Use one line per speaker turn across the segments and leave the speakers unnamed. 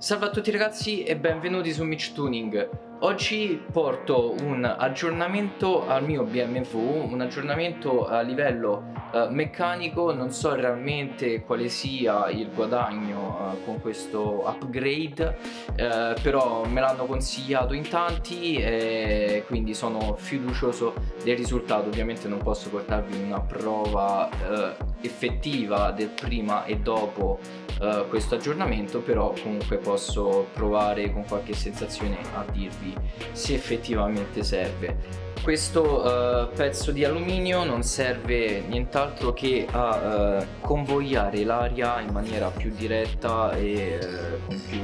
Salve a tutti ragazzi e benvenuti su Mitch Tuning. Oggi porto un aggiornamento al mio BMW, un aggiornamento a livello uh, meccanico, non so realmente quale sia il guadagno uh, con questo upgrade, uh, però me l'hanno consigliato in tanti e quindi sono fiducioso del risultato. Ovviamente non posso portarvi una prova effettiva del prima e dopo uh, questo aggiornamento però comunque posso provare con qualche sensazione a dirvi se effettivamente serve questo uh, pezzo di alluminio non serve nient'altro che a uh, convogliare l'aria in maniera più diretta e uh, con più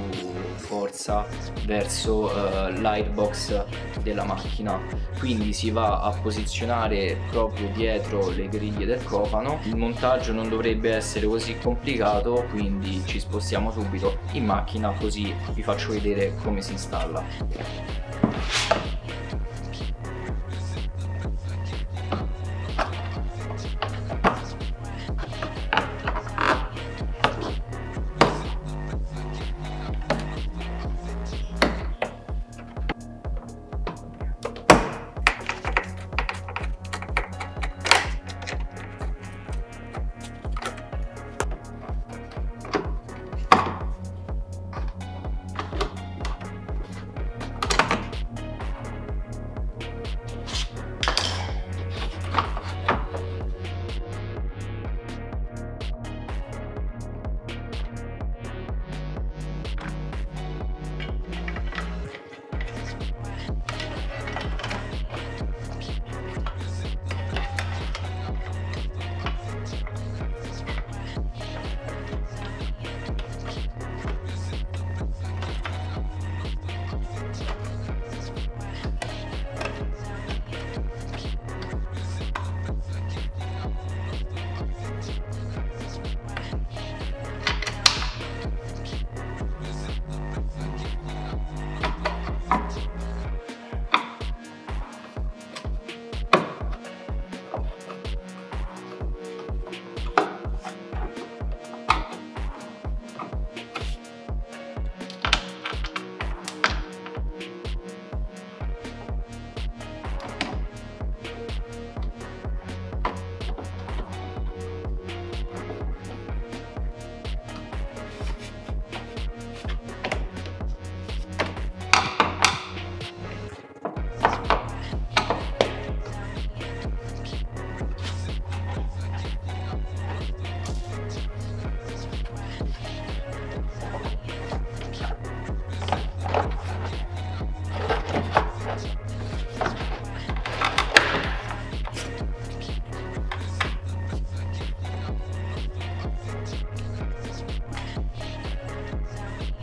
forza verso l'airbox della macchina. Quindi si va a posizionare proprio dietro le griglie del cofano il montaggio non dovrebbe essere così complicato quindi ci spostiamo subito in macchina così vi faccio vedere come si installa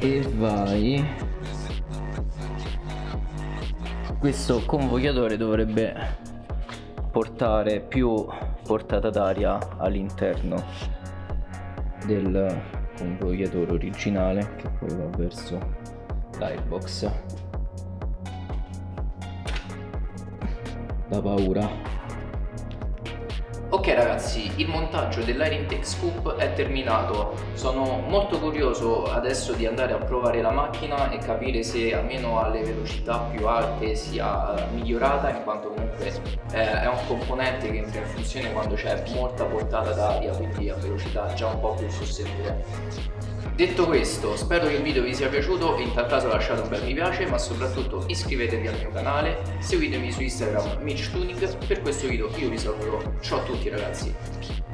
e vai. Questo convogliatore dovrebbe portare più portata d'aria all'interno del convogliatore originale che poi va verso l'airbox. Da paura Ok ragazzi, il montaggio dell'Air Intake Scoop è terminato. Sono molto curioso adesso di andare a provare la macchina e capire se almeno alle velocità più alte sia eh, migliorata in quanto comunque eh, è un componente che entra in funzione quando c'è molta portata d'aria, quindi a velocità già un po' più sostenute. Detto questo, spero che il video vi sia piaciuto in tal caso lasciate un bel mi piace, ma soprattutto iscrivetevi al mio canale, seguitemi su Instagram MitchTuning, per questo video io vi saluto, ciao a tutti ragazzi!